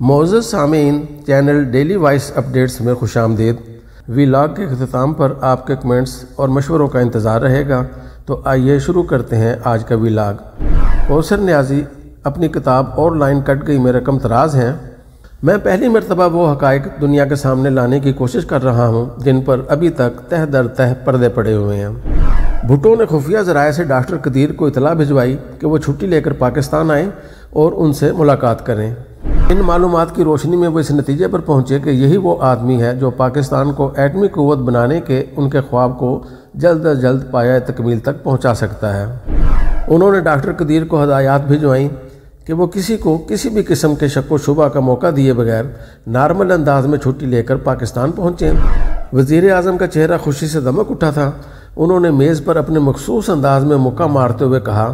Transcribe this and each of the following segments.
Moz सामीन channel daily voice updates में खुश आमदीद वीलाग के अख्ताम पर आपके कमेंट्स और मशवरों का इंतज़ार रहेगा तो आइए शुरू करते हैं आज का वीलाग कौसर न्याजी अपनी किताब और लाइन कट गई में रकम तराज हैं। मैं पहली मरतबा वो हकाइक दुनिया के सामने लाने की कोशिश कर रहा हूँ, जिन पर अभी तक तह दर तह पर्दे पड़े हुए हैं। भुट्टो ने खुफिया जराए से डॉक्टर कदीर को इतला भिजवाई कि वो छुट्टी लेकर पाकिस्तान आए और उनसे मुलाकात करें। इन मालूम की रोशनी में वो इस नतीजे पर पहुँचे कि यही वो आदमी है जो पाकिस्तान को एटमी क़वत बनाने के उनके ख्वाब को जल्द अज जल्द पाया तकमील तक पहुँचा सकता है। उन्होंने डॉक्टर कदीर को हदायत भिजवाई कि वो किसी को किसी भी किस्म के शक व शुबा का मौका दिए बगैर नॉर्मल अंदाज में छुट्टी लेकर पाकिस्तान पहुँचे। वज़ी अजम का चेहरा खुशी से दमक उठा था। उन्होंने मेज़ पर अपने मखसूस अंदाज में मुक्का मारते हुए कहा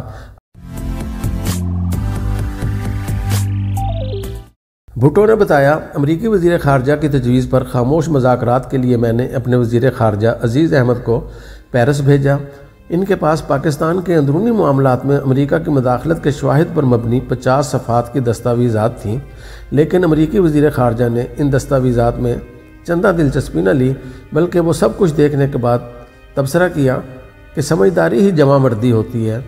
भुट्टो ने बताया, अमरीकी वज़ीर खारजा की तजवीज़ पर खामोश मज़ाक के लिए मैंने अपने वज़ीर खारजा अज़ीज़ अहमद को पेरिस भेजा। इनके पास पाकिस्तान के अंदरूनी मामला में अमरीका की मदाखलत के शवाहद पर मबनी पचास सफ़ात की दस्तावीज़ा थीं, लेकिन अमरीकी वज़ीर खारजा ने इन दस्तावीज़ा में चंदा दिलचस्पी न ली, बल्कि वो सब कुछ देखने के बाद तबसरा किया कि समझदारी ही जमा मर्दी होती है।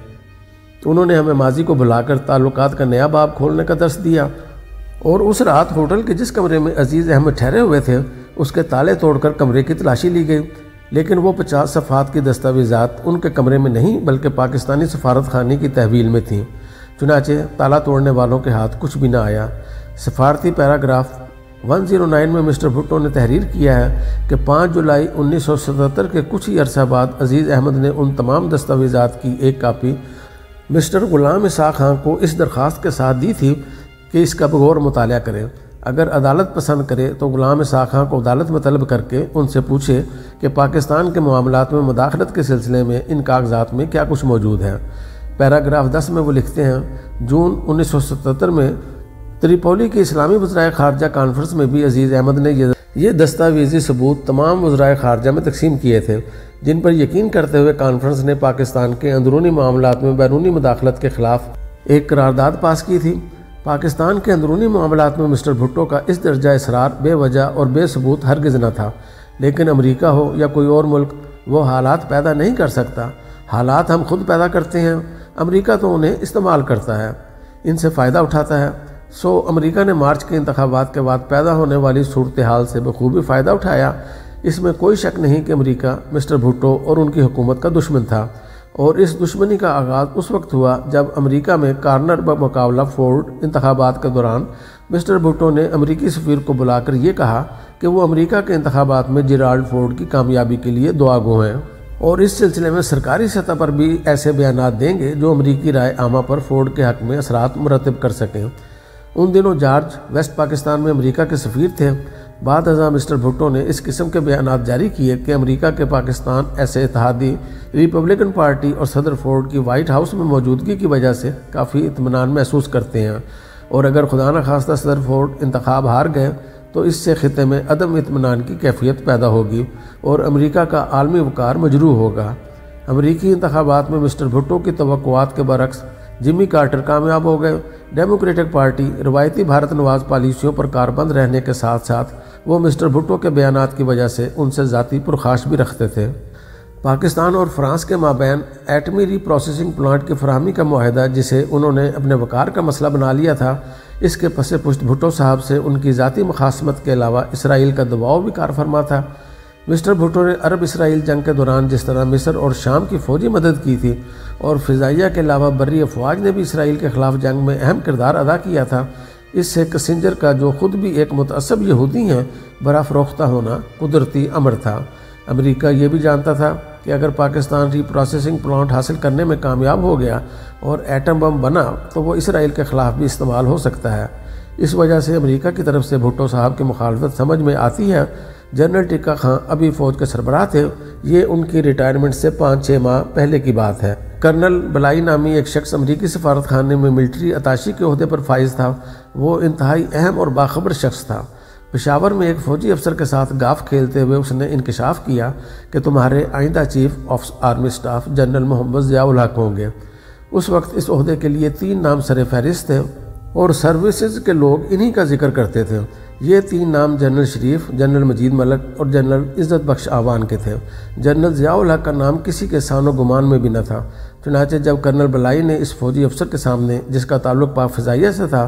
उन्होंने हमें माजी को भुलाकर ताल्लुक का नया बाब खोलने का दर्श दिया। और उस रात होटल के जिस कमरे में अज़ीज़ अहमद ठहरे हुए थे, उसके ताले तोड़कर कमरे की तलाशी ली गई। लेकिन वो पचास सफ़ात की दस्तावेज़ात उनके कमरे में नहीं, बल्कि पाकिस्तानी सफारत खाने की तहवील में थी। चुनाचे ताला तोड़ने वालों के हाथ कुछ भी ना आया। सफारती पैराग्राफ 109 में मिस्टर भुट्टो ने तहरीर किया है कि 5 जुलाई 1977 के कुछ ही अरसा बाद अज़ीज़ अहमद ने उन तमाम दस्तावेज़ात की एक कापी मिस्टर गुलाम इसा खां को इस दरख्वास्त के साथ दी थी कि इसका बगौर मुताल करें। अगर अदालत पसंद करे तो गुलाम साखा को अदालत में तलब करके उनसे पूछे कि पाकिस्तान के मामला में मुदाखलत के सिलसिले में इन कागजात में क्या कुछ मौजूद है। पैराग्राफ दस में वो लिखते हैं, जून उन्नीस सौ सतहत्तर में त्रिपोली की इस्लामी वज्राय खारजा कॉन्फ्रेंस में भी अज़ीज़ अहमद ने ये ये दस्तावेजी सबूत तमाम वज्राय खारजा में तकसीम किए थे, जिन पर यकीन करते हुए कॉन्फ्रेंस ने पाकिस्तान के अंदरूनी मामला में बैरूनी मुदाखलत के ख़िलाफ़ एक करारदाद पास की थी। पाकिस्तान के अंदरूनी मामला में मिस्टर भुट्टो का इस दर्जा इसरार, बेवजह और बेसबूत हरगिज न था। लेकिन अमरीका हो या कोई और मुल्क, वो हालात पैदा नहीं कर सकता। हालात हम खुद पैदा करते हैं। अमरीका तो उन्हें इस्तेमाल करता है। इनसे फ़ायदा उठाता है। सो, अमरीका ने मार्च के इंतबात के बाद पैदा होने वाली सूरत हाल से बखूबी फ़ायदा उठाया। इसमें कोई शक नहीं कि अमरीका मिस्टर भुट्टो और उनकी हुकूमत का दुश्मन था। और इस दुश्मनी का आगाज़ उस वक्त हुआ जब अमेरिका में कार्नर ब मुकाबला फोर्ड इंतबात के दौरान मिस्टर भुट्टो ने अमरीकी सफ़ीर को बुलाकर यह कहा कि वो अमेरिका के इंतबात में जिराल्ड फोर्ड की कामयाबी के लिए दुआ गो हैं। और इस सिलसिले में सरकारी सतह पर भी ऐसे बयान देंगे जो अमरीकी राय आमा पर फोर्ड के हक में असरात मुरतब कर सकें। उन दिनों जॉर्ज वेस्ट पाकिस्तान में अमरीका के सफ़ीर थे। बाद अजा मिस्टर भुट्टो ने इस किस्म के बयान जारी किए कि अमेरिका के पाकिस्तान ऐसे इतिहादी रिपब्लिकन पार्टी और सदर फोर्ड की वाइट हाउस में मौजूदगी की वजह से काफ़ी इतमान महसूस करते हैं। और अगर खुदा न खास्ता सदर फोर्ड इंतखब हार गए तो इससे ख़त्े में अदम इतमान की कैफियत पैदा होगी और अमरीका का आलमी वकार मजरू होगा। अमरीकी इंतबात में मिस्टर भुट्टो की तो के बरक्स जिमी कार्टर कामयाब हो गए। डेमोक्रेटिक पार्टी, रवायती भारत नवाज़ पॉलिसियों पर कारबंद रहने के साथ साथ वो मिस्टर भुट्टो के बयान की वजह से उनसे ज़ाती पुरखाश भी रखते थे। पाकिस्तान और फ्रांस के माबेन एटमी रीप्रोसेसिंग प्लांट की फरहमी का माहिदा जिसे उन्होंने अपने वकार का मसला बना लिया था, इसके पस पुश्त भुट्टो साहब से उनकी ज़ाती मुखासमत के अलावा इसराइल का दबाव भी कार फरमा था। मिस्टर भुट्टो ने अरब इसराइल जंग के दौरान जिस तरह मिस्र और शाम की फौजी मदद की थी, और फ़िज़ाइया के अलावा बर्री अफवाज ने भी इसराइल के ख़िलाफ़ जंग में अहम किरदार अदा किया था इससे कसेंजर का जो खुद भी एक मुतसब यहूदी हैं, बड़ा फरोख्ता होना कुदरती अमर था। अमेरिका ये भी जानता था कि अगर पाकिस्तान रीप्रोसेसिंग प्लांट हासिल करने में कामयाब हो गया और एटम बम बना तो वो इसराइल के ख़िलाफ़ भी इस्तेमाल हो सकता है। इस वजह से अमेरिका की तरफ़ से भुट्टो साहब की मुखालफत समझ में आती है जनरल टिक्का खां अभी फ़ौज के सरबराह थे। ये उनकी रिटायरमेंट से पाँच छः माह पहले की बात है। कर्नल बलाई नामी एक शख्स अमरीकी सफारत खाने में मिलिट्री अताशी के अहदे पर फाइज था। वो इंतहाई अहम और बाखबर शख्स था। पेशावर में एक फ़ौजी अफसर के साथ गाफ खेलते हुए उसने इंकशाफ किया कि तुम्हारे आइंदा chief of army staff general Mohammad Ziaul Haq होंगे। उस वक्त इस अहदे के लिए तीन नाम सर फहरिस्त थे और सर्विसेज़ के लोग इन्हीं का ज़िक्र करते थे। ये तीन नाम जनरल शरीफ, जनरल मजीद मलक और जनरल इज़्ज़त बख्श आवान के थे। जनरल ज़ियाउल हक का नाम किसी के सानो गुमान में भी न था। चुनाचे जब कर्नल बलाई ने इस फौजी अफसर के सामने, जिसका ताल्लुक पाक फ़जाइया से था,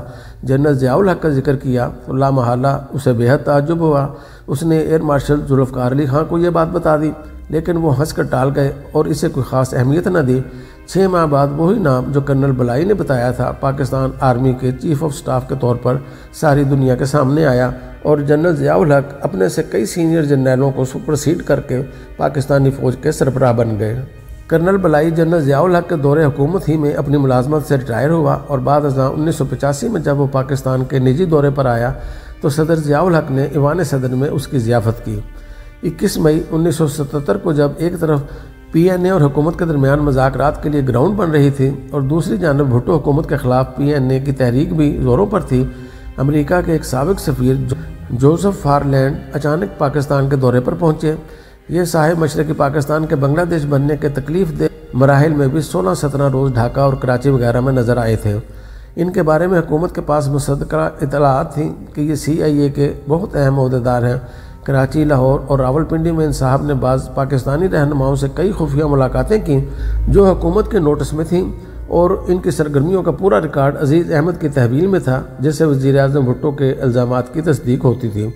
जनरल ज़ियाउल हक का ज़िक्र किया तो लामहला उसे बेहद ताजुब हुआ। उसने एयर मार्शल जुल्फ़ार अली खां को यह बात बता दी, लेकिन वो हंस कर टाल गए और इसे कोई ख़ास अहमियत न दी। छः माह बाद वही नाम जो कर्नल बलाई ने बताया था, पाकिस्तान आर्मी के चीफ ऑफ़ स्टाफ के तौर पर सारी दुनिया के सामने आया और जनरल ज़ियाउल हक अपने से कई सीनियर जनरलों को सुपरसीड करके पाकिस्तानी फ़ौज के सरबराह बन गए। कर्नल बलाई जनरल ज़ियाउल हक के दौरे हुकूमत ही में अपनी मुलाजमत से रिटायर हुआ और बाद हज़ार उन्नीस में जब वो पाकिस्तान के निजी दौरे पर आया तो सदर ज़ियाउल हक ने ईवान सदर में उसकी ज़ियाफ़त की। 21 मई 1977 को जब एक तरफ़ पीएनए और हुकूमत के दरमियान मज़ाक के लिए ग्राउंड बन रही थी और दूसरी जानब भुट्टो हुकूमत के ख़िलाफ़ पीएनए की तहरीक भी ज़ोरों पर थी। अमेरिका के एक सबक सफ़ीर जोसफ फारलैंड अचानक पाकिस्तान के दौरे पर पहुँचे। ये साहिब मशरक़ी पाकिस्तान के बांग्लादेश बनने के तकलीफ़ दे मराहल में भी सोलह सत्रह रोज़ ढाका और कराची वगैरह में नज़र आए थे। इनके बारे में हुकूमत के पास मुसदका इतलात थी कि ये सी आई ए के बहुत अहम अहदेदार हैं। कराची, लाहौर और रावलपिंडी में इन साहब ने बाज़ पाकिस्तानी रहनुमाओं से कई खुफिया मुलाकातें की, जो हुकूमत के नोटिस में थीं और इनकी सरगर्मियों का पूरा रिकॉर्ड अज़ीज़ अहमद की तहवील में था जिससे वज़ी अजम भुट्टो के इल्ज़ाम की तस्दीक होती थी।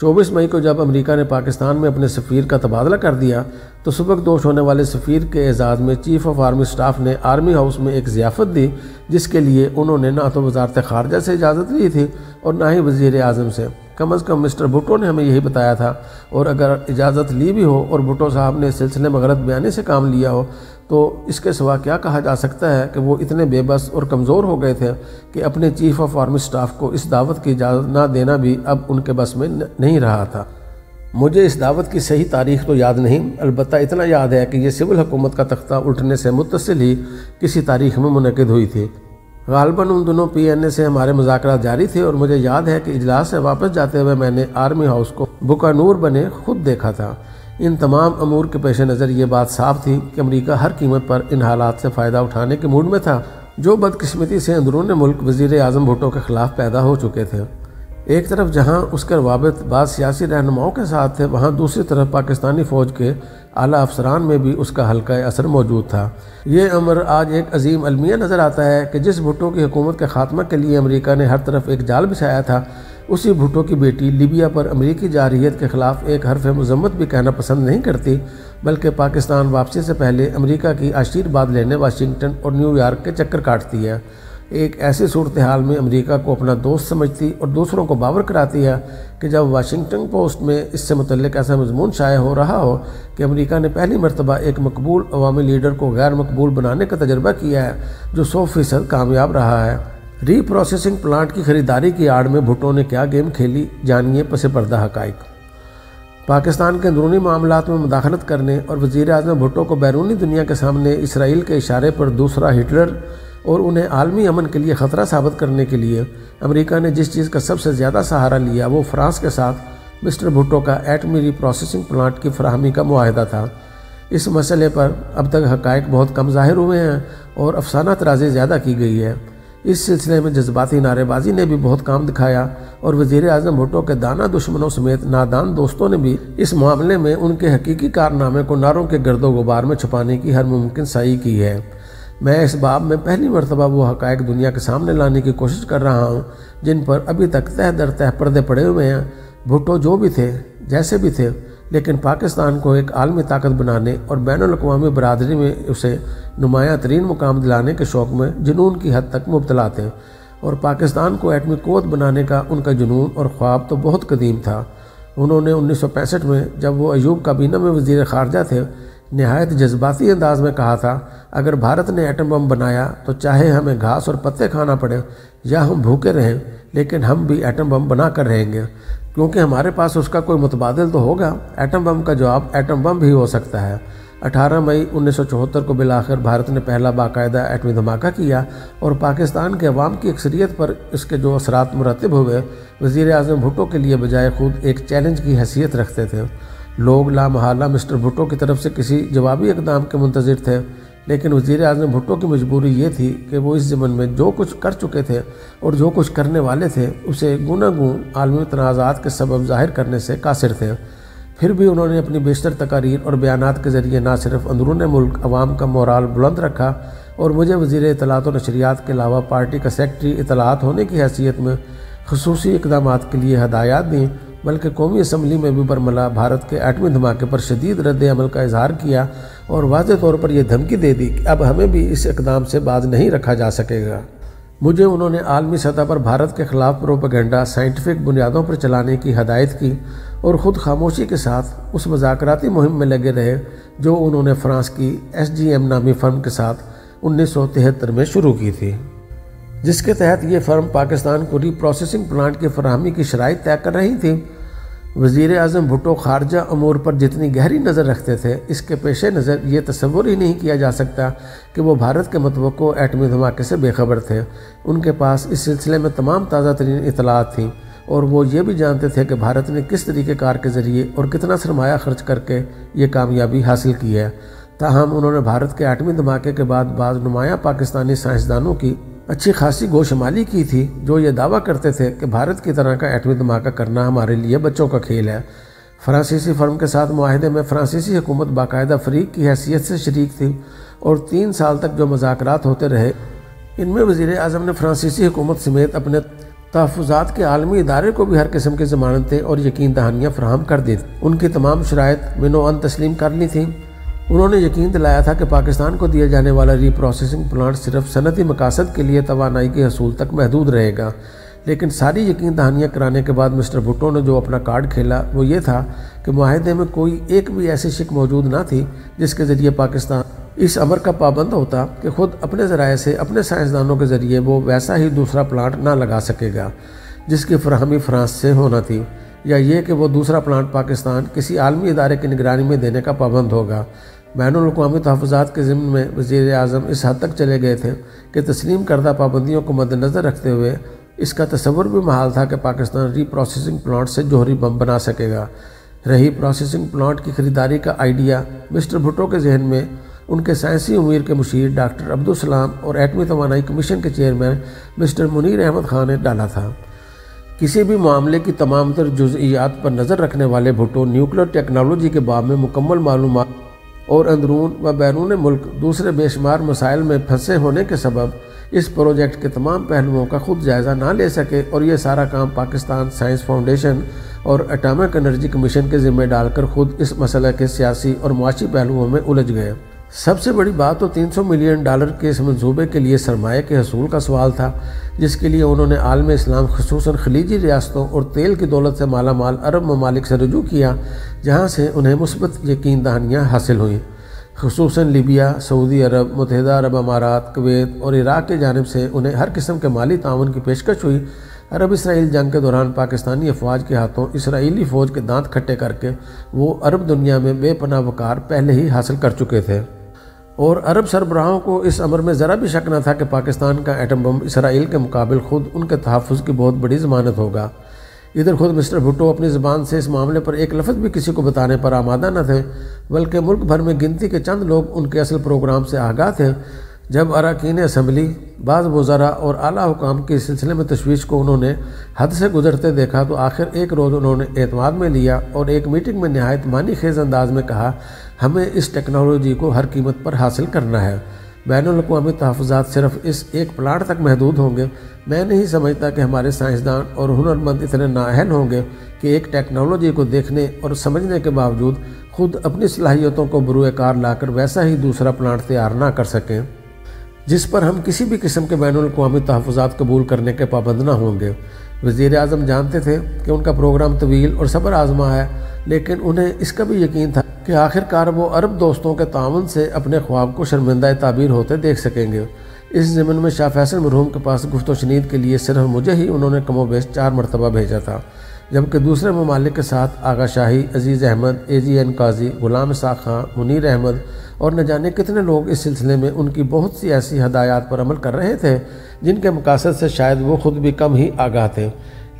24 मई को जब अमेरिका ने पाकिस्तान में अपने सफ़ीर का तबादला कर दिया तो सबक दोष होने वाले सफ़ीर के एजाज़ में चीफ़ ऑफ़ आर्मी स्टाफ ने आर्मी हाउस में एक ज़ियाफ़त दी, जिसके लिए उन्होंने ना तो वजारत खारजा से इजाज़त ली थी और ना ही वज़ी अजम से। कम अज़ कम मिस्टर भुट्टो ने हमें यही बताया था। और अगर इजाज़त ली भी हो और भुट्टो साहब ने सिलसिले में गलत बयानी से काम लिया हो तो इसके सिवा क्या कहा जा सकता है कि वो इतने बेबस और कमज़ोर हो गए थे कि अपने चीफ ऑफ़ आर्मी स्टाफ को इस दावत की इजाज़त ना देना भी अब उनके बस में नहीं रहा था। मुझे इस दावत की सही तारीख तो याद नहीं, अलबत्त इतना याद है कि यह सिविल हुकूमत का तख्ता उल्टने से मुतसिल ही किसी तारीख में मुनद हुई थी। गालबन उन दोनों पी एन ए से हमारे मुजाकर जारी थे और मुझे याद है कि इजलास से वापस जाते हुए मैंने आर्मी हाउस को बुकानूर बने खुद देखा था। इन तमाम अमूर के पेश नज़र ये बात साफ़ थी कि अमरीका हर कीमत पर इन हालात से फ़ायदा उठाने के मूड में था, जो बदकिस्मती से अंदरून मुल्क वज़ीर अजम भुटो के ख़िलाफ़ पैदा हो चुके थे। एक तरफ़ जहाँ उसके रवाबित बाद सियासी रहनुमाओं के साथ थे, वहाँ दूसरी तरफ़ पाकिस्तानी फ़ौज के आला अफसरान में भी उसका हल्का असर मौजूद था। ये अमर आज एक अजीम अलमिया नज़र आता है कि जिस भुट्टो की हुकूमत के खात्मा के लिए अमरीका ने हर तरफ़ एक जाल बिछाया था, उसी भुट्टो की बेटी लीबिया पर अमरीकी जारहीत के ख़िलाफ़ एक हरफ मजम्मत भी कहना पसंद नहीं करती, बल्कि पाकिस्तान वापसी से पहले अमरीका की आशीर्वाद लेने वाशिंगटन और न्यूयॉर्क के चक्कर काटती है। एक ऐसी सूरत हाल में अमेरिका को अपना दोस्त समझती और दूसरों को बावर कराती है कि जब वाशिंगटन पोस्ट में इससे मुतलक ऐसा मजमून शाये हो रहा हो कि अमेरिका ने पहली मरतबा एक मकबूल अवामी लीडर को गैर मकबूल बनाने का तजर्बा किया है, जो सौ फ़ीसद कामयाब रहा है। रीप्रोसेसिंग प्लांट की खरीदारी की आड़ में भुट्टो ने क्या गेम खेली, जानिए पसे पर्दा हकाइक। पाकिस्तान के अंदरूनी मामला में मुदाखलत करने और वज़ीर अजम भुट्टो को बैरूनी दुनिया के सामने इसराइल के इशारे पर दूसरा हिटलर और उन्हें आलमी अमन के लिए ख़तरा साबित करने के लिए अमेरिका ने जिस चीज़ का सबसे ज़्यादा सहारा लिया, वो फ्रांस के साथ मिस्टर भुट्टो का एटमी रिप्रोसेसिंग प्लांट की फरहमी का माहदा था। इस मसले पर अब तक हकायक बहुत कम ज़ाहिर हुए हैं और अफसाना तराजी ज़्यादा की गई है। इस सिलसिले में जज्बाती नारेबाजी ने भी बहुत काम दिखाया और वज़ीर अजम भुट्टो के दाना दुश्मनों समेत नादान दोस्तों ने भी इस मामले में उनके हकीकी कारनामे को नारों के गर्दो गुबार में छुपाने की हर मुमकिन सही की है। मैं इस बाब में पहली मरतबा वो हकायक दुनिया के सामने लाने की कोशिश कर रहा हूँ, जिन पर अभी तक तह दर तह पर्दे पड़े हुए हैं। भुट्टो जो भी थे, जैसे भी थे, लेकिन पाकिस्तान को एक आलमी ताकत बनाने और बैन अवी बरदरी में उसे नुमाया तरीन मुकाम दिलाने के शौक़ में जुनून की हद तक मुबतला थे और पाकिस्तान को एटमी क़वत बनाने का उनका जुनून और ख्वाब तो बहुत कदीम था। उन्होंने उन्नीस सौ पैंसठ में जब वो अयूब काबीना में वज़ीर खारजा थे नहायत जज्बाती अंदाज में कहा था, अगर भारत ने एटम बम बनाया तो चाहे हमें घास और पत्ते खाना पड़े, या हम भूखे रहें, लेकिन हम भी एटम बम बना कर रहेंगे। क्योंकि हमारे पास उसका कोई मुतबादल तो होगा। एटम बम का जवाब, एटम बम भी हो सकता है। 18 मई 1974 को बिलाखिर भारत ने पहला बाकायदा एटमी धमाका किया और पाकिस्तान के अवाम की अक्सरियत पर इसके जो असरात मुरतब हुए वज़ी अजम भुट्टो के लिए बजाय खुद एक चैलेंज की हैसियत रखते थे। लोग लामहला मिस्टर भुट्टो की तरफ़ से किसी जवाबी इकदाम के मुंतजर थे, लेकिन वज़ी अजम भुट्टो की मजबूरी ये थी कि वो इस ज़मन में जो कुछ कर चुके थे और जो कुछ करने वाले थे, उसे गुना गुन आलमी तनाज़ात के सबब ज़ाहिर करने से कासिर थे। फिर भी उन्होंने अपनी बेशतर तकारीर और बयान के ज़रिए न सिर्फ़ अंदरून मुल्क अवाम का मोराल बुलंद रखा और मुझे वज़ी इतलात और नशरियात के अलावा पार्टी का सेक्रटरी इतलात होने की हैसियत में खसूस इकदाम के लिए हदायत दी बल्कि कौमी असम्बली में भी बरमला भारत के एटमी धमाके पर शदीद रद्द अमल का इजहार किया और वाज तौर पर यह धमकी दे दी कि अब हमें भी इस इकदाम से बाज नहीं रखा जा सकेगा। मुझे उन्होंने आलमी सतह पर भारत के ख़िलाफ़ प्रोपागेंडा, साइंटिफिक बुनियादों पर चलाने की हदायत की और ख़ुद खामोशी के साथ उस मजाकती मुहिम में लगे रहे, जो उन्होंने फ्रांस की एस जी एम नामी फर्म के साथ उन्नीस सौ तिहत्तर में शुरू की थी। जिसके तहत ये फर्म पाकिस्तान को रीप्रोसेसिंग प्लांट की फरहमी की शराइ तय कर रही थी। वज़ी अजम भुटो खारजा अमूर पर जितनी गहरी नज़र रखते थे, इसके पेश नज़र ये तस्वुर ही नहीं किया जा सकता कि वो भारत के मतवक़, एटमी धमाके से बेखबर थे। उनके पास इस सिलसिले में तमाम ताज़ा तरीन इतलात थी और वो ये भी जानते थे कि भारत ने किस तरीके कार के ज़रिए और कितना सरमाया खर्च करके ये कामयाबी हासिल की है। ताहम उन्होंने भारत के एटमी धमाके के बाद बाद नुमाया पाकिस्तानी साइंसदानों की अच्छी खासी गोशमाली की थी, जो ये दावा करते थे कि भारत की तरह का एटमी धमाका करना हमारे लिए बच्चों का खेल है। फ्रांसीसी फर्म के साथ माहे में फ्रांसीसी हुकूमत बाकायदा फरीक की हैसियत से शरीक थी और तीन साल तक जो मज़ाक होते रहे, इनमें वज़ीर अजम ने फ्रांसीसी हुकूमत समेत अपने तहफ़ात के आलमी इदारे को भी हर किस्म की ज़मानतें और यकीन दहानियाँ फ्राहम कर दी। उनकी तमाम शराइ मिनोअन तस्लीम कर ली थी। उन्होंने यकीन दिलाया था कि पाकिस्तान को दिया जाने वाला रीप्रोसेसिंग प्लांट सिर्फ़ सनती मकासद के लिए तोानाई के हसूल तक महदूद रहेगा। लेकिन सारी यकीन दहानियाँ कराने के बाद मिस्टर भुट्टो ने जो अपना कार्ड खेला, वो ये था कि माहे में कोई एक भी ऐसी शिक मौजूद ना थी जिसके ज़रिए पाकिस्तान इस अमर का पाबंद होता कि खुद अपने ज़राए से अपने साइंसदानों के ज़रिए वो वैसा ही दूसरा प्लांट ना लगा सकेगा, जिसकी फ्राहमी फ्रांस से होना थी, या ये कि वो दूसरा प्लांट पाकिस्तान किसी आलमी इदारे की निगरानी में देने का पाबंद होगा। बैन अवी तहफ़ात के ज़िम्न में वज़ी अजम इस हद तक चले गए थे कि तस्लीम करदा पाबंदियों को मद्दनज़र रखते हुए इसका तस्वर भी महाल था कि पाकिस्तान रीप्रोसेसिंग प्लांट से जोहरी बम बना सकेगा। रही प्रोसेसिंग प्लांट की ख़रीदारी का आइडिया मिस्टर भुट्टो के जहन में उनके साइंसी उमीर के मुशीर डॉक्टर अब्दुलसलाम और एटमी तोानाई कमीशन के चेयरमैन मिस्टर मुनीर अहमद खान ने डाला था। किसी भी मामले की तमाम तर जुजियात पर नज़र रखने वाले भुट्टो न्यूक्लियर टेक्नोलॉजी के बाब में मुकम्मल मालूम और अंदरून व बैरून मुल्क दूसरे बेशुमार मसाइल में फंसे होने के सबब इस प्रोजेक्ट के तमाम पहलुओं का खुद जायज़ा ना ले सके और ये सारा काम पाकिस्तान साइंस फाउंडेशन और एटॉमिक एनर्जी कमीशन के ज़िम्मे डालकर खुद इस मसले के सियासी और माशी पहलुओं में उलझ गए। सबसे बड़ी बात तो 300 मिलियन डॉलर के इस मनसूबे के लिए सरमाए के हसूल का सवाल था, जिसके लिए उन्होंने आलम इस्लाम खसूस खलीजी रियासतों और तेल की दौलत से माला माल अरब ममालिक से रजू किया, जहाँ से उन्हें मुस्बत यकीन दहानियाँ हासिल हुई। खसूस लिबिया, सऊदी अरब मुतहदा अरब अमारात, कवैत और इराक़ की जानब से उन्हें हर किस्म के माली ताउन की पेशकश हुई। अरब इसराइल जंग के दौरान पाकिस्तानी अफवाज के हाथों इसराइली फ़ौज के दांत खट्टे करके वो अरब दुनिया में बेपना वकार पहले ही हासिल कर चुके थे। और अरब सरबराहों को इस अमर में ज़रा भी शक न था कि पाकिस्तान का एटम बम इसराइल के मुकाबले खुद उनके तहफ़ की बहुत बड़ी ज़मानत होगा। इधर खुद मिस्टर भुट्टो अपनी ज़बान से इस मामले पर एक लफ्ज़ भी किसी को बताने पर आमादा न थे, बल्कि मुल्क भर में गिनती के चंद लोग उनके असल प्रोग्राम से आगाह थे, जब अरकान असम्बली, बाज़ वज़रा और आला हुकाम के सिलसिले में तशवीश को उन्होंने हद से गुजरते देखा तो आखिर एक रोज़ उन्होंने एतमाद में लिया और एक मीटिंग में नहायत मानी खेज अंदाज में कहा हमें इस टेक्नोलॉजी को हर कीमत पर हासिल करना है। बैन अवी तहफ़ात सिर्फ़ इस एक प्लाट तक महदूद होंगे। मैं नहीं समझता कि हमारे साइंसदान और हुनरमंद इतने नाहल होंगे कि एक टेक्नोलॉजी को देखने और समझने के बावजूद खुद अपनी सलाहियतों को बुरुए कार लाकर वैसा ही दूसरा प्लांट तैयार ना कर सकें, जिस पर हम किसी भी किस्म के बैन अवी तहफ़ात कबूल करने के पाबंद ना होंगे। वज़ी अजम जानते थे कि उनका प्रोग्राम तवील और सब्र आजमा है। लेकिन उन्हें इसका भी यकीन था कि आखिरकार वो अरब दोस्तों के ताउन से अपने ख्वाब को शर्मिंदा ताबीर होते देख सकेंगे। इस ज़मीन में शाह फैसल मरहूम के पास गुफ्त शनीद के लिए सिर्फ़ मुझे ही उन्होंने कमो बेश चार मरतबा भेजा था, जबकि दूसरे ममालिक के साथ आगा शाही, अज़ीज़ अहमद ए जी एन काजी, गुलाम साख खां, मुनीर अहमद और न जाने कितने लोग इस सिलसिले में उनकी बहुत सी ऐसी हदायत पर अमल कर रहे थे, जिनके मकासद से शायद वो खुद भी कम ही आगाह थे।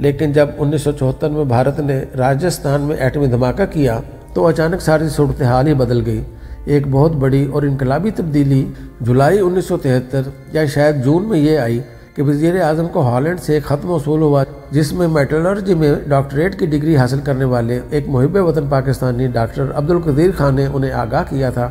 लेकिन जब उन्नीस सौ चौहत्तर में भारत ने राजस्थान में एटमी धमाका किया तो अचानक सारी सूरत हाल ही बदल गई। एक बहुत बड़ी और इनकलाबी तब्दीली जुलाई 1973 या शायद जून में ये आई कि वज़ीर अजम को हॉलैंड से एक ख़त मौसू हुआ, जिसमें मेटलर्जी में डॉक्टरेट की डिग्री हासिल करने वाले एक मुहब वतन पाकिस्तानी डॉक्टर अब्दुल कदीर खान ने उन्हें आगाह किया था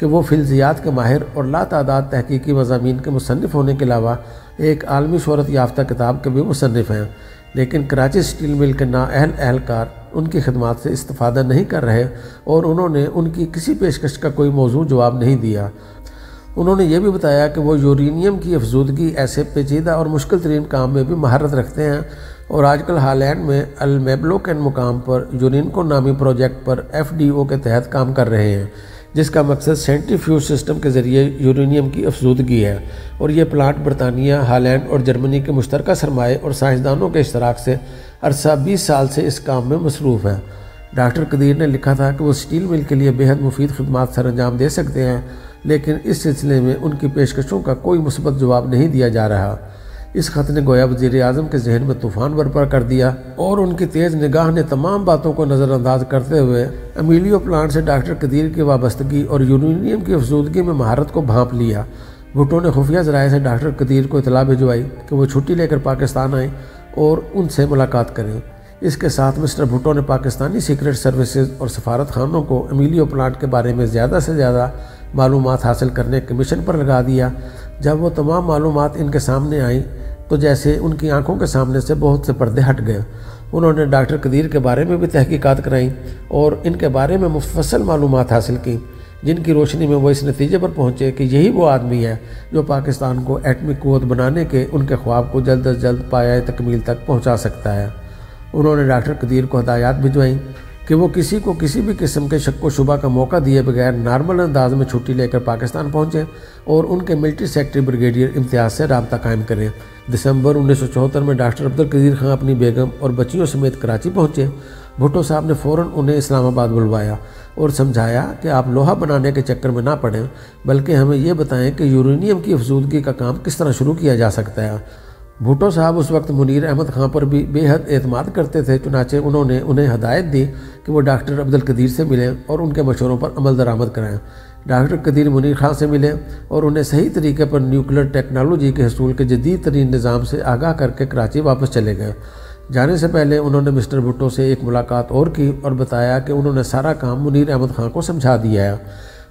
कि वो फिलजियात के माहिर और ला लातादाद तहकीकी मजामी के मुसनफ़ होने के अलावा एक आलमी शहरत याफ्ता किताब के भी मुसनफ़ हैं। लेकिन कराची स्टील मिल के नाअहल एहलकार उनकी खदमात से इस्ता नहीं कर रहे और उन्होंने उनकी किसी पेशकश का कोई मौजू जवाब नहीं दिया। उन्होंने ये भी बताया कि वो यूरेनियम की अफजूदगी ऐसे पेचीदा और मुश्किल तरीन काम में भी महारत रखते हैं और आजकल हालैंड में अलमेबलोकन मुकाम पर यूनिनको नामी प्रोजेक्ट पर एफ़ डी ओ के तहत काम कर रहे हैं। जिसका मकसद सेंट्रीफ्यूज सिस्टम के ज़रिए यूरेनियम की अफजूदगी है। और यह प्लांट बरतानिया, हालैंड और जर्मनी के मुश्तर सरमाए और साइंसदानों के इश्तराक से अरसा बीस साल से इस काम में मसरूफ़ है। डॉक्टर कदीर ने लिखा था कि वो स्टील मिल के लिए बेहद मुफीद खदमात सर अंजाम दे सकते हैं, लेकिन इस सिलसिले में उनकी पेशकशों का कोई मुस्बत जवाब नहीं दिया जा रहा। इस खत ने गोया वज़ीर अजम के जहन में तूफ़ान बरपा कर दिया और उनकी तेज़ निगाह ने तमाम बातों को नज़रअंदाज करते हुए अमीलियो प्लांट से डॉक्टर कदीर की वाबस्तगी और यूरेनियम की अफजूदगी में महारत को भांप लिया। भुट्टो ने खुफिया जराए से डॉक्टर कदीर को इतला भिजवाई कि वो छुट्टी लेकर पाकिस्तान आए और उनसे मुलाकात करें। इसके साथ मिस्टर भुट्टो ने पाकिस्तानी सीक्रेट सर्विसेज़ और सफारत खानों को अमीलियो प्लांट के बारे में ज़्यादा से ज़्यादा मालूम हासिल करने के मिशन पर लगा दिया। जब वो तमाम मालूम इनके सामने आई तो जैसे उनकी आँखों के सामने से बहुत से पर्दे हट गए। उन्होंने डॉक्टर कदीर के बारे में भी तहकीकात कराई और इनके बारे में मुफसल मालूम हासिल की, जिनकी रोशनी में वो इस नतीजे पर पहुँचे कि यही वो आदमी है जो पाकिस्तान को एटमिक कुत बनाने के उनके ख्वाब को जल्द अज जल्द पाया तकमील तक पहुँचा सकता है। उन्होंने डॉक्टर कदीर को हदायत भिजवाई कि वो किसी को किसी भी किस्म के शक व शुबा का मौका दिए बगैर नॉर्मल अंदाज में छुट्टी लेकर पाकिस्तान पहुँचे और उनके मिलिट्री सेक्रेटरी ब्रिगेडियर इम्तियाज़ से रबता कायम करें। दिसंबर उन्नीस सौ चौहत्तर में डॉक्टर अब्दुल कदीर खां अपनी बेगम और बच्चियों समेत कराची पहुँचे। भुट्टो साहब ने फ़ौर उन्हें इस्लामाबाद बुलवाया और समझाया कि आप लोहा बनाने के चक्कर में ना पड़ें, बल्कि हमें यह बताएँ कि यूरेनियम की अफजूदगी का काम किस तरह शुरू किया जा सकता है। भुट्टो साहब उस वक्त मुनीर अहमद खां पर भी बेहद एतमाद करते थे, चुनाचे उन्होंने उन्हें हदायत दी कि वो डॉक्टर अब्दुल कदीर से मिलें और उनके मशवरों पर अमल दरामद कराएँ। डॉक्टर कदीर मुनीर खां से मिलें और उन्हें सही तरीके पर न्यूक्लियर टेक्नोलॉजी के हसूल के जदीद तरीन निज़ाम से आगाह करके कराची वापस चले गए। जाने से पहले उन्होंने मिस्टर भुट्टो से एक मुलाकात और की और बताया कि उन्होंने सारा काम मुनीर अहमद खां को समझा दिया है।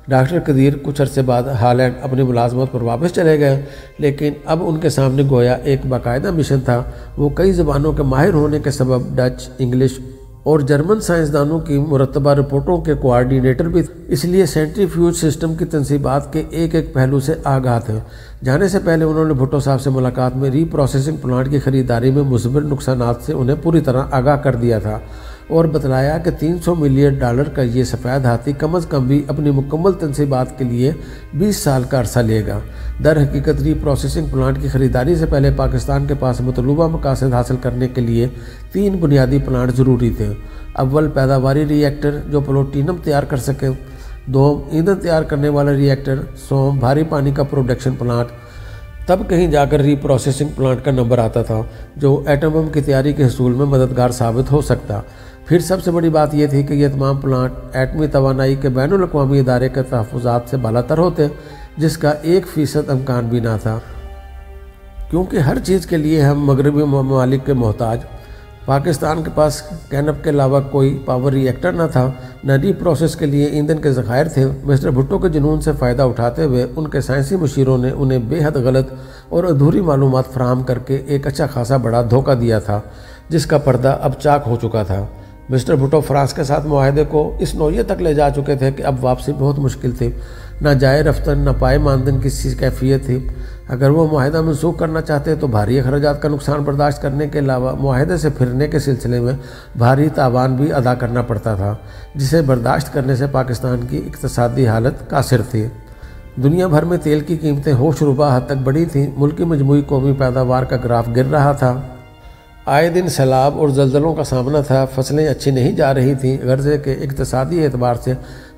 डॉक्टर कदीर कुछ अरसे बाद हालैंड अपनी मुलाजमत पर वापस चले गए, लेकिन अब उनके सामने गोया एक बाकायदा मिशन था। वो कई ज़बानों के माहिर होने के सबब डच, इंग्लिश और जर्मन साइंसदानों की मुरतबा रिपोर्टों के कोआर्डिनेटर भी इसलिए सेंट्रीफ्यूज सिस्टम की तनसीबात के एक एक पहलू से आगाह थे जाने से पहले उन्होंने भुट्टो साहब से मुलाकात में रीप्रोसेसिंग प्लांट की खरीदारी में मुस्बिर नुकसान से उन्हें पूरी तरह आगाह कर दिया था। और बतलाया कि 300 मिलियन डॉलर का ये सफ़ेद हाथी कम अज़ कम भी अपनी मुकम्मल तनसीबात के लिए 20 साल का अरसा लेगा। दर हकीकत री प्रोसेसिंग प्लांट की ख़रीदारी से पहले पाकिस्तान के पास मतलूबा मकासद हासिल करने के लिए तीन बुनियादी प्लांट ज़रूरी थे। अव्वल पैदावारी रिएक्टर जो प्लोटीनम तैयार कर सके। दो, ईंधन तैयार करने वाला रिएक्टर। सोम भारी पानी का प्रोडक्शन प्लांट। तब कहीं जाकर रीप्रोसेसिंग प्लांट का नंबर आता था, जो एटम बम की तैयारी के हसूल में मददगार साबित हो सकता। फिर सबसे बड़ी बात यह थी कि ये तमाम प्लांट एटमी तोानाई के बैन अवी इदारे के तहफ़ात से बालातर होते, जिसका एक फ़ीसद अमकान भी ना था। क्योंकि हर चीज़ के लिए हम मगरबी ममालिक के मोहताज, पाकिस्तान के पास कैनप के अलावा कोई पावर रिएक्टर ना था, न री प्रोसेस के लिए ईंधन के ज़खायर थे। मिस्टर भुट्टो के जुनून से फ़ायदा उठाते हुए उनके साइंसी मशीरों ने उन्हें बेहद गलत और अधूरी मालूम फ्राहम करके एक अच्छा खासा बड़ा धोखा दिया था, जिसका पर्दा अब चाक हो चुका था। मिस्टर भुटो फ्रांस के साथ माहे को इस नौीयत तक ले जा चुके थे कि अब वापसी बहुत मुश्किल थी। ना जाए रफ्तन ना पाए मानदन की कैफियत थी। अगर वो माहिदा मनसूख करना चाहते तो भारी अखराज का नुकसान बर्दाश्त करने के अलावा माहे से फिरने के सिलसिले में भारी तावान भी अदा करना पड़ता था, जिसे बर्दाश्त करने से पाकिस्तान की इकतसादी हालत कासिर थी। दुनिया भर में तेल की कीमतें होश रुबा हद तक बढ़ी थीं। मुल्क की मजमू कौमी पैदावार का ग्राफ गिर रहा था। आए दिन सैलाब और जल्जलों का सामना था, फ़सलें अच्छी नहीं जा रही थीं। गर्जे के इकतसादी एतबार से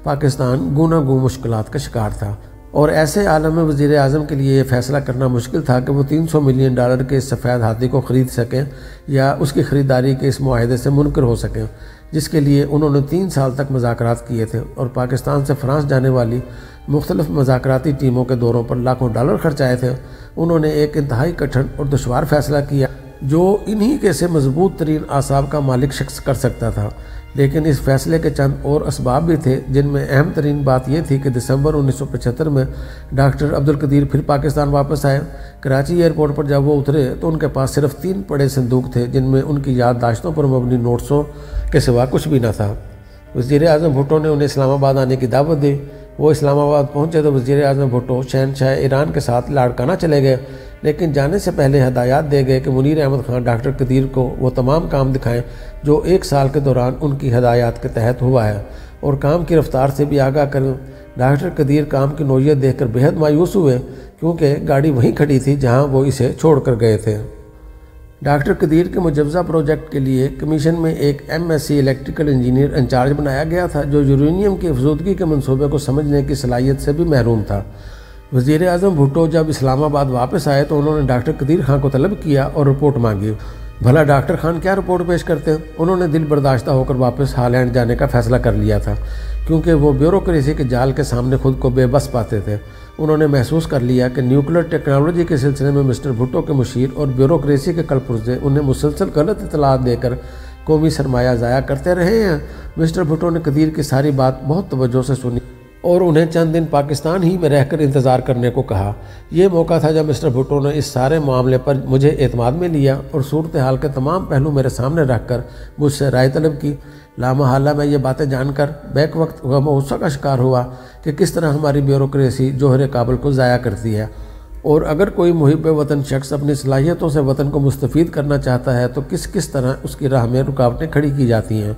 पाकिस्तान गुना गु मुश्किल का शिकार था। और ऐसे आलम में वज़ी अजम के लिए फ़ैसला करना मुश्किल था कि वो 300 मिलियन डॉलर के इस सफ़ेद हाथी को ख़रीद सकें या उसकी ख़रीदारी के इस माहे से मुनकर हो सकें, जिसके लिए उन्होंने तीन साल तक मज़ाक किए थे। और पाकिस्तान से फ्रांस जाने वाली मुख्तलिफ़ मजाकती टीमों के दौरों पर लाखों डॉलर खर्चाए थे। उन्होंने एक इंतहाई कठिन और दुशवार फैसला किया। जो इन्हीं के से मज़बूत तरीन आसाब का मालिक शख्स कर सकता था। लेकिन इस फैसले के चंद और इसबाब भी थे, जिनमें अहम तरीन बात यह थी कि दिसंबर 1975 में डॉक्टर अब्दुल कदीर फिर पाकिस्तान वापस आए। कराची एयरपोर्ट पर जब वो उतरे तो उनके पास सिर्फ़ तीन बड़े संदूक थे, जिनमें उनकी याददाश्तों पर मबनी नोट्सों के सिवा कुछ भी न था। वज़ी अजम भुट्टो ने उन्हें इस्लामाबाद आने की दावत दी। वो इस्लामाबाद पहुँचे तो वज़ी अजम भुट्टो शहनशाह ईरान के साथ लाड़काना चले गए। लेकिन जाने से पहले हदायत दे गए कि मुनीर अहमद खान, डॉक्टर कदीर को वो तमाम काम दिखाएँ जो एक साल के दौरान उनकी हदायत के तहत हुआ है। और काम की रफ्तार से भी आगाह करें, डॉक्टर कदीर काम की नोयत देखकर बेहद मायूस हुए, क्योंकि गाड़ी वहीं खड़ी थी जहाँ वो इसे छोड़ कर गए थे। डॉक्टर कदीर के मुजवज़ा प्रोजेक्ट के लिए कमीशन में एक एमएससी इलेक्ट्रिकल इंजीनियर इंचार्ज बनाया गया था, जो यूरेनियम की अफजूदगी के मनसूबे को समझने की सलाहियत से भी महरूम था। वज़ी अजम भुट्टो जब इस्लामाबाद वापस आए तो उन्होंने डॉक्टर कदीर खान को तलब किया और रिपोर्ट मांगी। भला डॉक्टर खान क्या रिपोर्ट पेश करते हैं? उन्होंने दिल बर्दाश्त होकर वापस हालैंड जाने का फैसला कर लिया था, क्योंकि वो ब्यूरोक्रेसी के जाल के सामने खुद को बेबस पाते थे। उन्होंने महसूस कर लिया कि न्यूक्लियर टेक्नोलॉजी के सिलसिले में मिस्टर भुट्टो के मुशीर और ब्यूरोक्रेसी के कलपुर्जे उन्हें मुसलसल गलत इतलात देकर कौमी सरमाया ज़ाया करते रहे हैं। मिस्टर भुट्टो ने कदीर की सारी बात बहुत तवज्जो से सुनी। और उन्हें चंद दिन पाकिस्तान ही में रहकर इंतज़ार करने को कहा। यह मौका था जब मिस्टर भुट्टो ने इस सारे मामले पर मुझे एतमाद में लिया और सूरत हाल के तमाम पहलू मेरे सामने रख कर मुझसे राय तलब की। लामहला में ये बातें जानकर बैक वक्त गमोत्सा का शिकार हुआ कि किस तरह हमारी ब्यूरोसी जोहर काबल को ज़ाया करती है। और अगर कोई मुहिब वतन शख्स अपनी सलाहियतों से वतन को मुस्तफ़ करना चाहता है तो किस किस तरह उसकी राह में रुकावटें खड़ी की जाती हैं?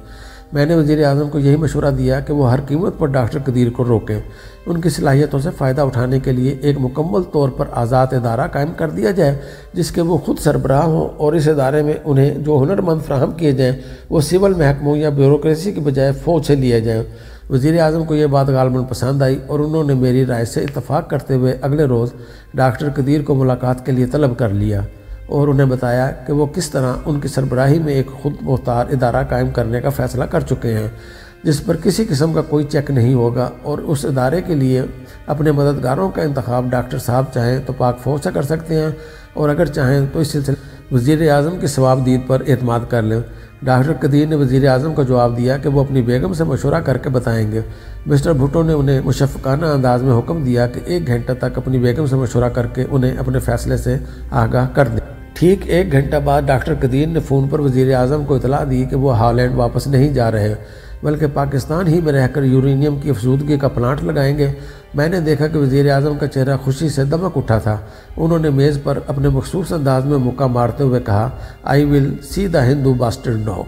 मैंने वज़ी अजम को यही मशवरा दिया कि वो हर कीमत पर डॉक्टर कदीर को रोकें। उनकी सलाहियतों से फ़ायदा उठाने के लिए एक मुकम्मल तौर पर आज़ाद अदारा कायम कर दिया जाए, जिसके वो खुद सरबराह हों और इस अदारे में उन्हें जो हुनरमंद फ्राहम किए जाएँ, वो सिविल महकमों या ब्यूरोसी के बजाय फ़ौज से लिए जाएँ। वज़ी अजम को यह बात गालबन पसंद आई और उन्होंने मेरी राय से इतफ़ाक़ करते हुए अगले रोज़ डॉक्टर कदीर को मुलाकात के लिए तलब कर लिया। और उन्हें बताया कि वो किस तरह उनकी सरबराही में एक खुद मुख्तार इदारा कायम करने का फ़ैसला कर चुके हैं, जिस पर किसी किस्म का कोई चेक नहीं होगा और उस इदारे के लिए अपने मददगारों का इंतखब डॉक्टर साहब चाहें तो पाक फौज से कर सकते हैं और अगर चाहें तो इस सिलसिले वज़ी अजम की सवाबदीद पर अतमाद कर लें। डॉक्टर कदीर ने वज़ी अजम को जवाब दिया कि वो अपनी बेगम से मशवरा करके बताएँगे। मिस्टर भुट्टो ने उन्हें मुशफ़ाना अंदाज में हुक्म दिया कि एक घंटे तक अपनी बेगम से मशवरा करके उन्हें अपने फ़ैसले से आगाह कर दें। ठीक एक घंटा बाद डॉक्टर कदीर ने फ़ोन पर वज़ीर अजम को इतला दी कि वो हॉलैंड वापस नहीं जा रहे, बल्कि पाकिस्तान ही में रहकर यूरेनियम की अफसूदगी का प्लांट लगाएँगे। मैंने देखा कि वज़ी अजम का चेहरा खुशी से दमक उठा था। उन्होंने मेज़ पर अपने मखसूस अंदाज में मुक्का मारते हुए कहा I will see the Hindu bastard no